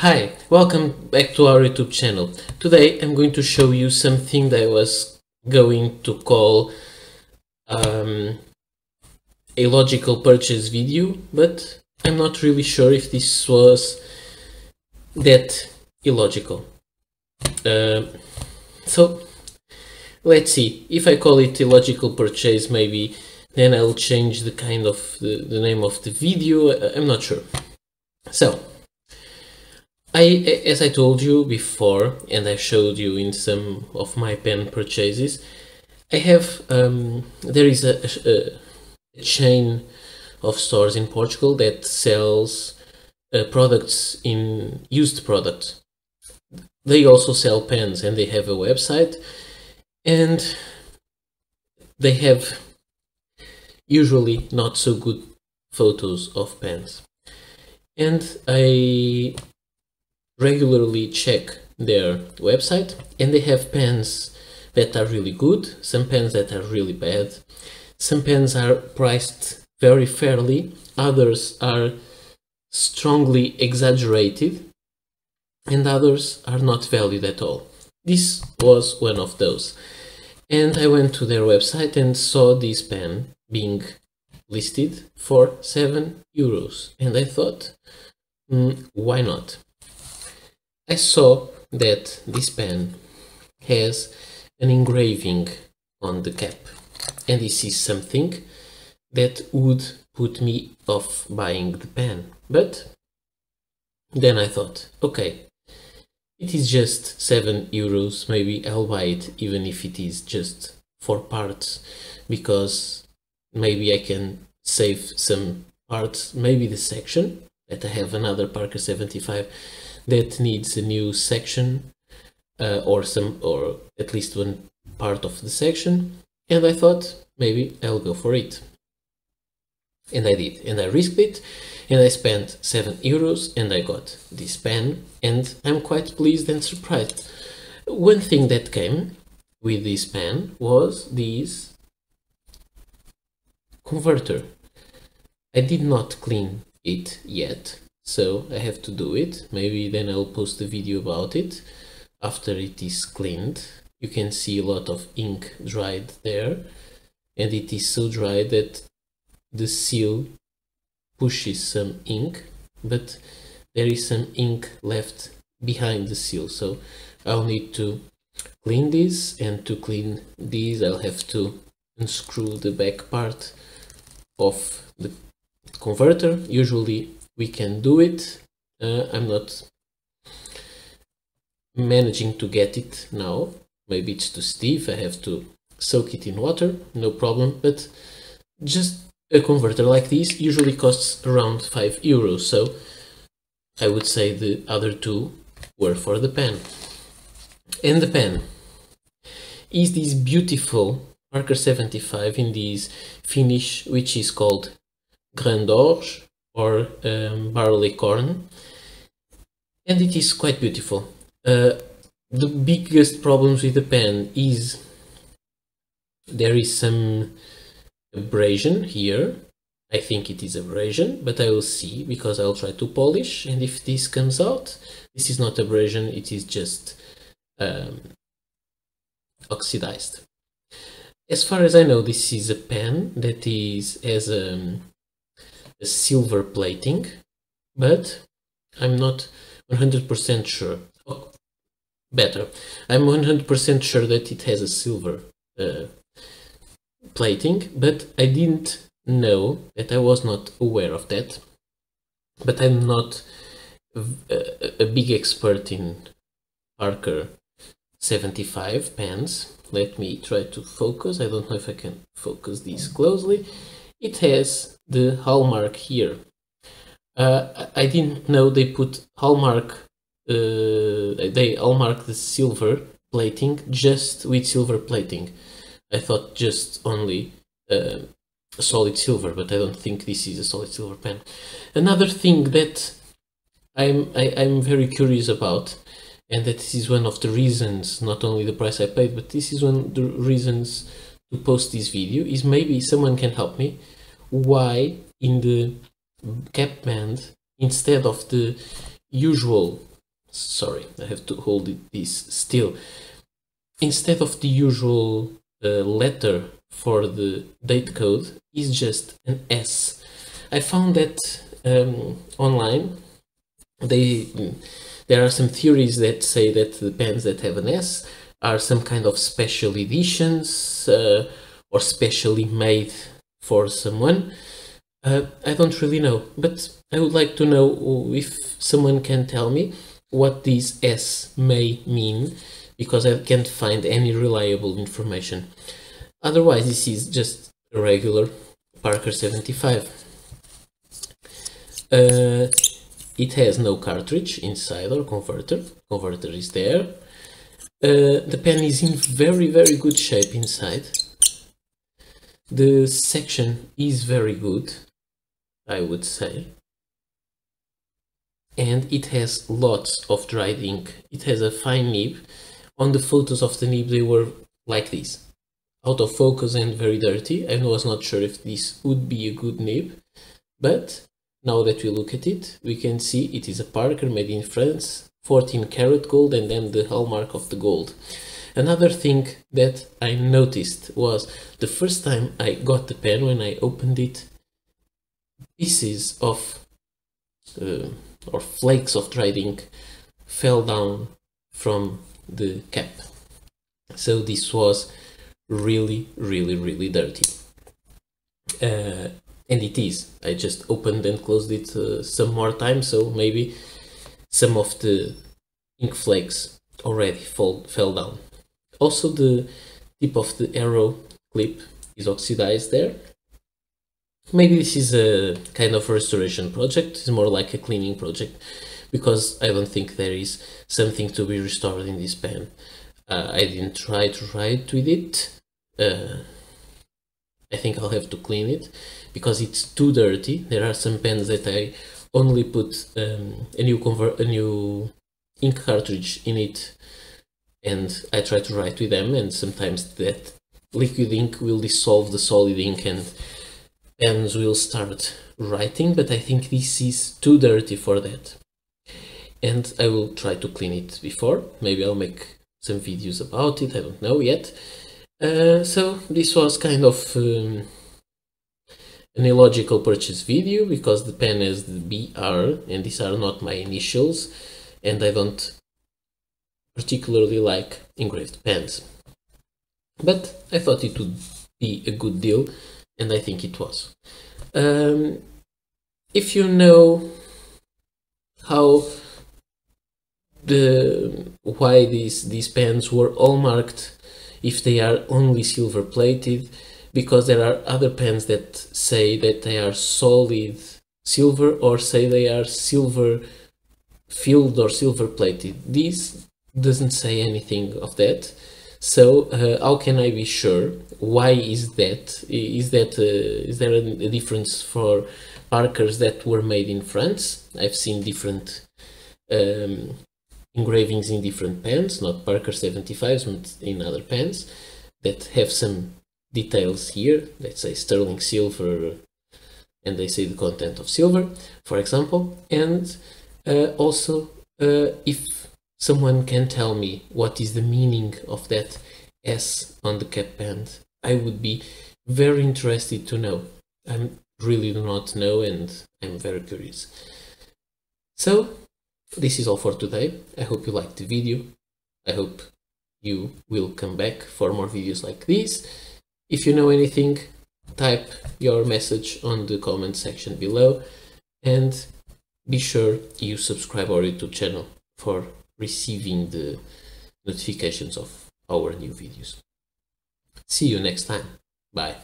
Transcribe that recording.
Hi, welcome back to our YouTube channel. Today I'm going to show you something that I was going to call um, a logical purchase video, but I'm not really sure if this was that illogical. Uh, so let's see, if I call it illogical purchase maybe then I'll change the kind of the, the name of the video, I'm not sure. So I, as I told you before, and I showed you in some of my pen purchases, I have, um, there is a, a, chain of stores in Portugal that sells uh, products in used products. They also sell pens and they have a website and they have usually not so good photos of pens. And I regularly check their website and they have pens that are really good, some pens that are really bad. Some pens are priced very fairly, others are strongly exaggerated, and others are not valued at all. This was one of those. And I went to their website and saw this pen being listed for 7 euros. And I thought, mm, why not? I saw that this pen has an engraving on the cap and this is something that would put me off buying the pen. But then I thought okay it is just 7 euros maybe I'll buy it even if it is just for parts because maybe I can save some parts maybe the section that I have another Parker 75 that needs a new section uh, or some or at least one part of the section and I thought maybe I'll go for it and I did and I risked it and I spent 7 euros and I got this pen and I'm quite pleased and surprised. One thing that came with this pen was this converter. I did not clean it yet so I have to do it. Maybe then I'll post a video about it after it is cleaned. You can see a lot of ink dried there and it is so dry that the seal pushes some ink but there is some ink left behind the seal. So I'll need to clean this and to clean these I'll have to unscrew the back part of the converter. Usually we can do it. Uh, I'm not managing to get it now. Maybe it's too stiff. I have to soak it in water. No problem. But just a converter like this usually costs around 5 euros. So I would say the other two were for the pen. And the pen is this beautiful Parker 75 in this finish which is called Grain d'Orge or um, barley corn and it is quite beautiful. Uh, the biggest problems with the pen is there is some abrasion here. I think it is abrasion, but I will see because I'll try to polish and if this comes out, this is not abrasion, it is just um, oxidized. As far as I know, this is a pen that is as a um, silver plating, but I'm not 100% sure. Oh, better. I'm 100% sure that it has a silver uh, plating, but I didn't know that I was not aware of that. But I'm not a, a big expert in Parker 75 pens. Let me try to focus. I don't know if I can focus these closely. It has the hallmark here. Uh, I didn't know they put hallmark, uh, they hallmark the silver plating just with silver plating. I thought just only uh, solid silver, but I don't think this is a solid silver pen. Another thing that I'm, I, am i am very curious about, and that this is one of the reasons, not only the price I paid, but this is one of the reasons to post this video, is maybe someone can help me. Why in the cap band instead of the usual sorry I have to hold it this still. Instead of the usual uh, letter for the date code is just an S. I found that um, online they there are some theories that say that the pens that have an S are some kind of special editions uh, or specially made for someone uh, I don't really know, but I would like to know if someone can tell me what this S may mean, because I can't find any reliable information. Otherwise, this is just a regular Parker 75. Uh, it has no cartridge inside or converter. Converter is there. Uh, the pen is in very, very good shape inside. The section is very good. I would say. And it has lots of dried ink. It has a fine nib. On the photos of the nib, they were like this. Out of focus and very dirty. I was not sure if this would be a good nib. But now that we look at it, we can see it is a Parker made in France, 14 karat gold and then the hallmark of the gold. Another thing that I noticed was the first time I got the pen when I opened it, pieces of uh, or flakes of dried ink fell down from the cap. So this was really, really, really dirty. Uh, and it is. I just opened and closed it uh, some more time, so maybe some of the ink flakes already fall, fell down. Also the tip of the arrow clip is oxidized there Maybe this is a kind of restoration project, it's more like a cleaning project, because I don't think there is something to be restored in this pen. Uh, I didn't try to write with it. Uh, I think I'll have to clean it because it's too dirty. There are some pens that I only put um, a new convert a new ink cartridge in it and I try to write with them and sometimes that liquid ink will dissolve the solid ink and pens will start writing, but I think this is too dirty for that. And I will try to clean it before. Maybe I'll make some videos about it, I don't know yet. Uh, so this was kind of um, an illogical purchase video because the pen has the BR and these are not my initials and I don't particularly like engraved pens. But I thought it would be a good deal and I think it was. Um, if you know how the why these these pens were all marked if they are only silver plated because there are other pens that say that they are solid silver or say they are silver filled or silver plated this doesn't say anything of that so uh, how can I be sure? Why is that? Is that uh, is there a difference for Parkers that were made in France? I've seen different um, engravings in different pens, not Parker 75s, but in other pens that have some details here. Let's say sterling silver, and they say the content of silver, for example. And uh, also, uh, if someone can tell me what is the meaning of that S on the cap band, I would be very interested to know. I really do not know and I'm very curious. So, this is all for today. I hope you liked the video. I hope you will come back for more videos like this. If you know anything, type your message on the comment section below and be sure you subscribe our YouTube channel for receiving the notifications of our new videos. See you next time. Bye.